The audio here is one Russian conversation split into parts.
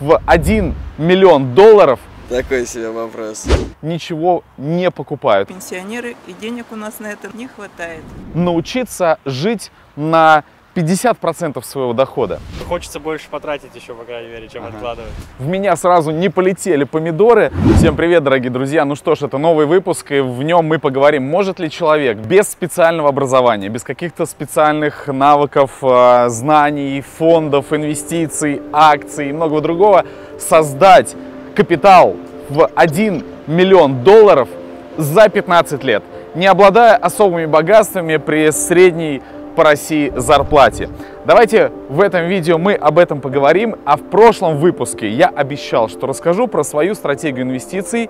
в 1 миллион долларов Такой себе вопрос. ничего не покупают. пенсионеры, и денег у нас на это не хватает. Научиться жить на 50% своего дохода. Хочется больше потратить еще, по крайней мере, чем откладывать. В меня сразу не полетели помидоры. Всем привет, дорогие друзья. Ну что ж, это новый выпуск, и в нем мы поговорим, может ли человек без специального образования, без каких-то специальных навыков, э, знаний, фондов, инвестиций, акций и многого другого создать капитал в 1 миллион долларов за 15 лет, не обладая особыми богатствами при средней по России зарплате. Давайте в этом видео мы об этом поговорим, а в прошлом выпуске я обещал, что расскажу про свою стратегию инвестиций,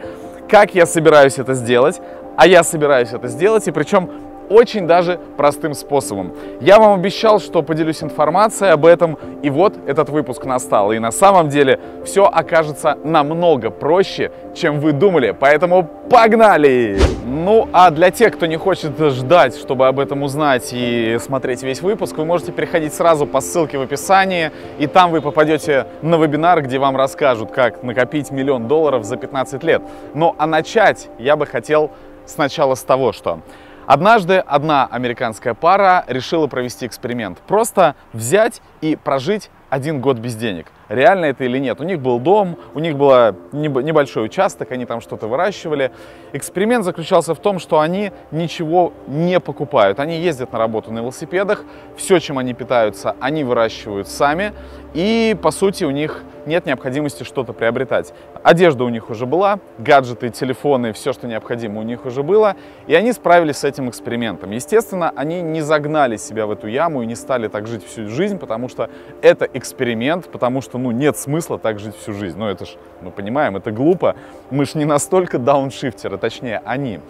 как я собираюсь это сделать, а я собираюсь это сделать, и причем очень даже простым способом. Я вам обещал, что поделюсь информацией об этом, и вот этот выпуск настал. И на самом деле все окажется намного проще, чем вы думали. Поэтому погнали! Ну, а для тех, кто не хочет ждать, чтобы об этом узнать и смотреть весь выпуск, вы можете переходить сразу по ссылке в описании, и там вы попадете на вебинар, где вам расскажут, как накопить миллион долларов за 15 лет. Ну, а начать я бы хотел сначала с того, что Однажды одна американская пара решила провести эксперимент. Просто взять и прожить один год без денег. Реально это или нет. У них был дом, у них был небольшой участок, они там что-то выращивали. Эксперимент заключался в том, что они ничего не покупают. Они ездят на работу на велосипедах, все, чем они питаются, они выращивают сами. И, по сути, у них нет необходимости что-то приобретать. Одежда у них уже была, гаджеты, телефоны, все, что необходимо у них уже было. И они справились с этим экспериментом. Естественно, они не загнали себя в эту яму и не стали так жить всю жизнь, потому что это эксперимент, потому что ну, нет смысла так жить всю жизнь. Ну это ж, мы понимаем, это глупо. Мы ж не настолько дауншифтеры, точнее они.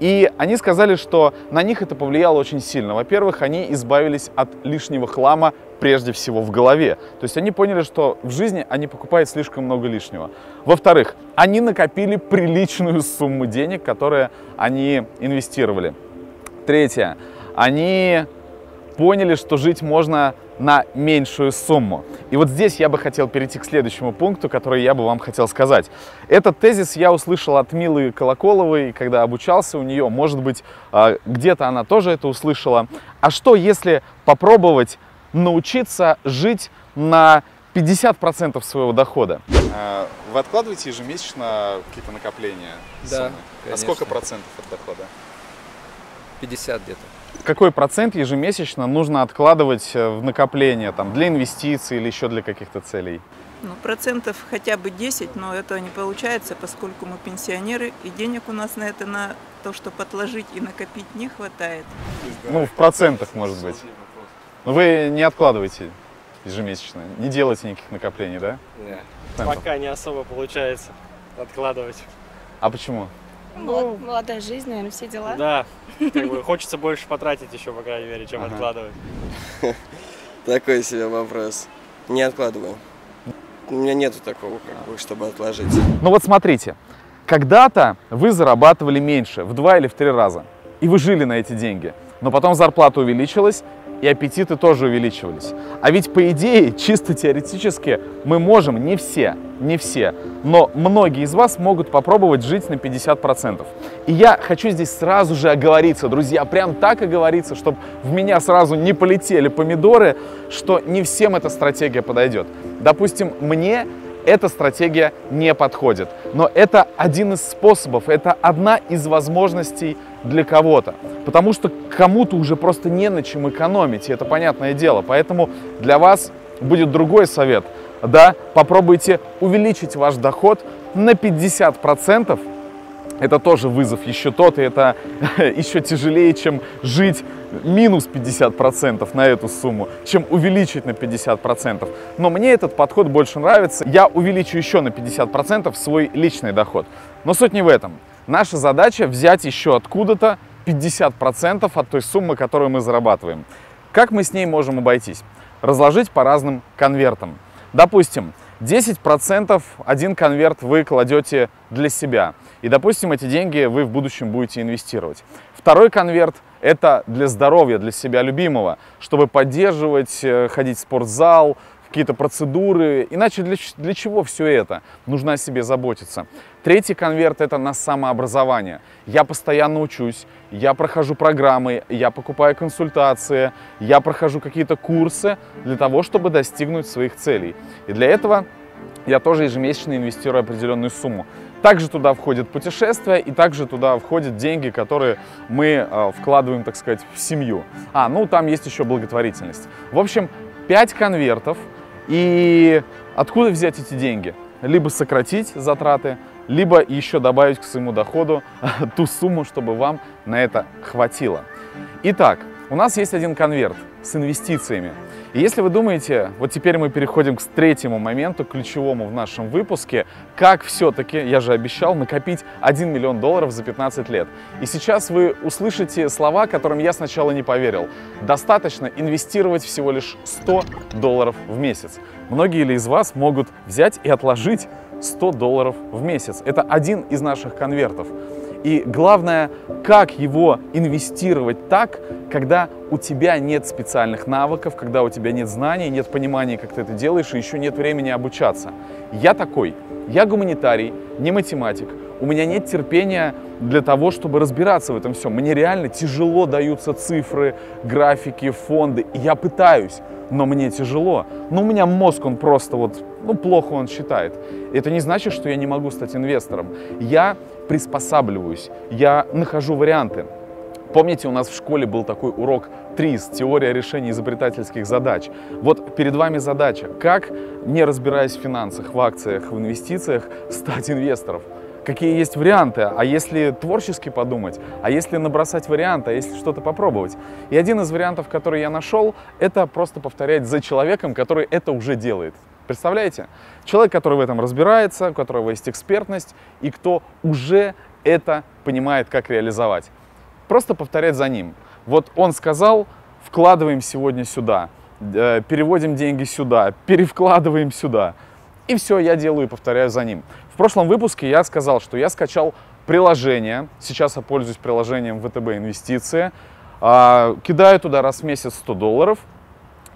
И они сказали, что на них это повлияло очень сильно. Во-первых, они избавились от лишнего хлама прежде всего в голове. То есть они поняли, что в жизни они покупают слишком много лишнего. Во-вторых, они накопили приличную сумму денег, которые они инвестировали. Третье, они поняли, что жить можно на меньшую сумму. И вот здесь я бы хотел перейти к следующему пункту, который я бы вам хотел сказать. Этот тезис я услышал от Милы Колоколовой, когда обучался у нее. Может быть, а, где-то она тоже это услышала. А что, если попробовать научиться жить на 50% своего дохода? А, вы откладываете ежемесячно какие-то накопления? Да, суммы? А сколько процентов от дохода? 50 где-то. Какой процент ежемесячно нужно откладывать э, в накопление там, для инвестиций или еще для каких-то целей? Ну, процентов хотя бы 10, но этого не получается, поскольку мы пенсионеры, и денег у нас на это, на то, чтобы отложить и накопить, не хватает. Ну, в процентах, может быть. Но вы не откладываете ежемесячно, не делаете никаких накоплений, да? Процентов. Пока не особо получается откладывать. А почему? Млад- молодая жизнь, наверное, все дела. Да, как бы хочется больше потратить еще, по крайней мере, чем Ага. откладывать. Такой себе вопрос. Не откладываю. У меня нету такого, как бы, чтобы отложить. Ну вот смотрите, когда-то вы зарабатывали меньше, в два или в три раза, и вы жили на эти деньги. Но потом зарплата увеличилась, и аппетиты тоже увеличивались. А ведь по идее, чисто теоретически, мы можем, не все, не все, но многие из вас могут попробовать жить на 50%. И я хочу здесь сразу же оговориться, друзья, прям так оговориться, чтобы в меня сразу не полетели помидоры, что не всем эта стратегия подойдет. Допустим, мне эта стратегия не подходит. Но это один из способов, это одна из возможностей для кого-то. Потому что кому-то уже просто не на чем экономить, и это понятное дело. Поэтому для вас будет другой совет. Да, попробуйте увеличить ваш доход на 50%. Это тоже вызов еще тот, и это еще тяжелее, чем жить минус 50% на эту сумму, чем увеличить на 50%. Но мне этот подход больше нравится. Я увеличу еще на 50% свой личный доход. Но суть не в этом. Наша задача взять еще откуда-то 50% от той суммы, которую мы зарабатываем. Как мы с ней можем обойтись? Разложить по разным конвертам. Допустим, 10% один конверт вы кладете для себя. И, допустим, эти деньги вы в будущем будете инвестировать. Второй конверт – это для здоровья, для себя любимого, чтобы поддерживать, э, ходить в спортзал, какие-то процедуры. Иначе для, для чего все это? Нужно о себе заботиться. Третий конверт – это на самообразование. Я постоянно учусь, я прохожу программы, я покупаю консультации, я прохожу какие-то курсы для того, чтобы достигнуть своих целей. И для этого я тоже ежемесячно инвестирую определенную сумму. Также туда входит путешествия и также туда входят деньги, которые мы э, вкладываем, так сказать, в семью. А, ну там есть еще благотворительность. В общем, 5 конвертов. И откуда взять эти деньги? Либо сократить затраты, либо еще добавить к своему доходу ту сумму, чтобы вам на это хватило. Итак, у нас есть один конверт с инвестициями. И если вы думаете, вот теперь мы переходим к третьему моменту, ключевому в нашем выпуске, как все-таки, я же обещал, накопить 1 миллион долларов за 15 лет. И сейчас вы услышите слова, которым я сначала не поверил. Достаточно инвестировать всего лишь 100 долларов в месяц. Многие ли из вас могут взять и отложить 100 долларов в месяц? Это один из наших конвертов. И главное, как его инвестировать так, когда у тебя нет специальных навыков, когда у тебя нет знаний, нет понимания, как ты это делаешь, и еще нет времени обучаться. Я такой. Я гуманитарий, не математик. У меня нет терпения для того, чтобы разбираться в этом всем. Мне реально тяжело даются цифры, графики, фонды. И я пытаюсь, но мне тяжело. Но у меня мозг, он просто вот, ну, плохо он считает. Это не значит, что я не могу стать инвестором. Я приспосабливаюсь, я нахожу варианты. Помните, у нас в школе был такой урок ТРИС, теория решения изобретательских задач. Вот перед вами задача, как, не разбираясь в финансах, в акциях, в инвестициях, стать инвестором. Какие есть варианты, а если творчески подумать, а если набросать варианты, а если что-то попробовать. И один из вариантов, который я нашел, это просто повторять за человеком, который это уже делает. Представляете? Человек, который в этом разбирается, у которого есть экспертность и кто уже это понимает, как реализовать. Просто повторять за ним. Вот он сказал, вкладываем сегодня сюда, э, переводим деньги сюда, перевкладываем сюда. И все, я делаю и повторяю за ним. В прошлом выпуске я сказал, что я скачал приложение, сейчас я пользуюсь приложением ВТБ Инвестиции, а, кидаю туда раз в месяц 100 долларов,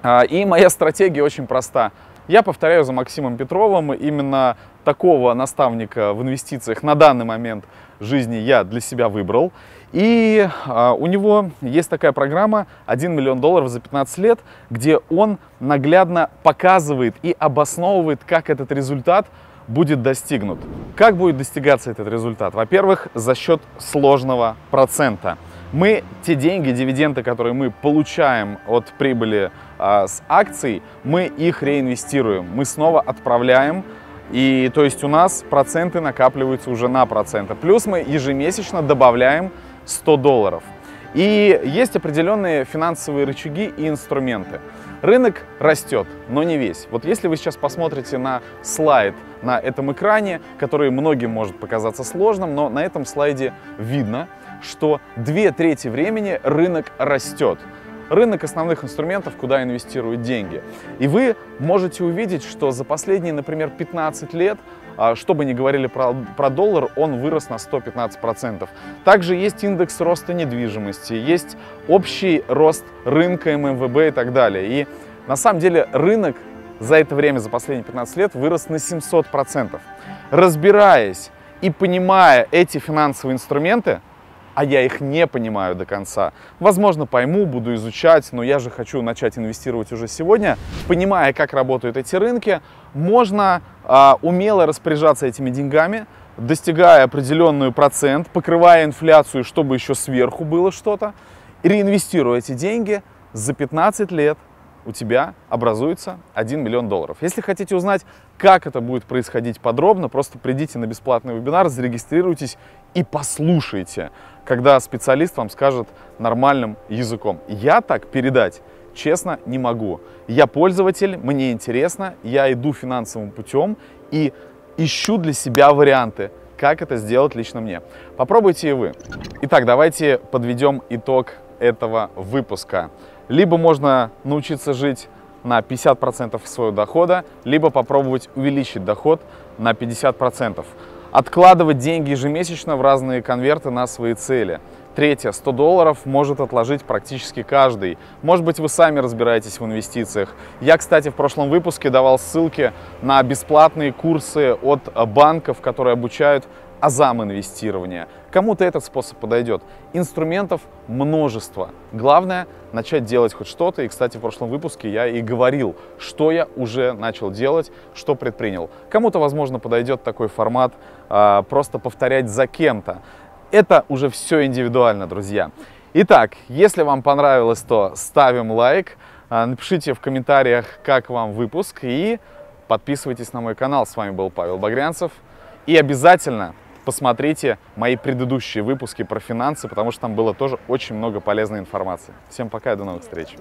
а, и моя стратегия очень проста. Я повторяю за Максимом Петровым, именно такого наставника в инвестициях на данный момент жизни я для себя выбрал. И а, у него есть такая программа 1 миллион долларов за 15 лет, где он наглядно показывает и обосновывает, как этот результат будет достигнут. Как будет достигаться этот результат? Во-первых, за счет сложного процента. Мы те деньги, дивиденды, которые мы получаем от прибыли с акций, мы их реинвестируем, мы снова отправляем и то есть у нас проценты накапливаются уже на проценты. Плюс мы ежемесячно добавляем 100 долларов. И есть определенные финансовые рычаги и инструменты. Рынок растет, но не весь. Вот если вы сейчас посмотрите на слайд на этом экране, который многим может показаться сложным, но на этом слайде видно, что две трети времени рынок растет рынок основных инструментов, куда инвестируют деньги. И вы можете увидеть, что за последние, например, 15 лет а, что бы ни говорили про, про доллар, он вырос на 115%. Также есть индекс роста недвижимости, есть общий рост рынка ММВБ и так далее. И на самом деле рынок за это время, за последние 15 лет, вырос на 700%. Разбираясь и понимая эти финансовые инструменты, а я их не понимаю до конца. Возможно, пойму, буду изучать, но я же хочу начать инвестировать уже сегодня. Понимая, как работают эти рынки, можно а, умело распоряжаться этими деньгами, достигая определенную процент, покрывая инфляцию, чтобы еще сверху было что-то, реинвестируя эти деньги за 15 лет у тебя образуется 1 миллион долларов. Если хотите узнать, как это будет происходить подробно, просто придите на бесплатный вебинар, зарегистрируйтесь и послушайте, когда специалист вам скажет нормальным языком. Я так передать честно не могу. Я пользователь, мне интересно, я иду финансовым путем и ищу для себя варианты, как это сделать лично мне. Попробуйте и вы. Итак, давайте подведем итог этого выпуска. Либо можно научиться жить на 50% своего дохода, либо попробовать увеличить доход на 50%. Откладывать деньги ежемесячно в разные конверты на свои цели. Третье, 100 долларов может отложить практически каждый. Может быть, вы сами разбираетесь в инвестициях. Я, кстати, в прошлом выпуске давал ссылки на бесплатные курсы от банков, которые обучают азам инвестирования. Кому-то этот способ подойдет. Инструментов множество. Главное начать делать хоть что-то. И, кстати, в прошлом выпуске я и говорил, что я уже начал делать, что предпринял. Кому-то, возможно, подойдет такой формат а, просто повторять за кем-то. Это уже все индивидуально, друзья. Итак, если вам понравилось, то ставим лайк, а, напишите в комментариях, как вам выпуск и подписывайтесь на мой канал. С вами был Павел Багрянцев. И обязательно посмотрите мои предыдущие выпуски про финансы, потому что там было тоже очень много полезной информации. Всем пока и до новых встреч.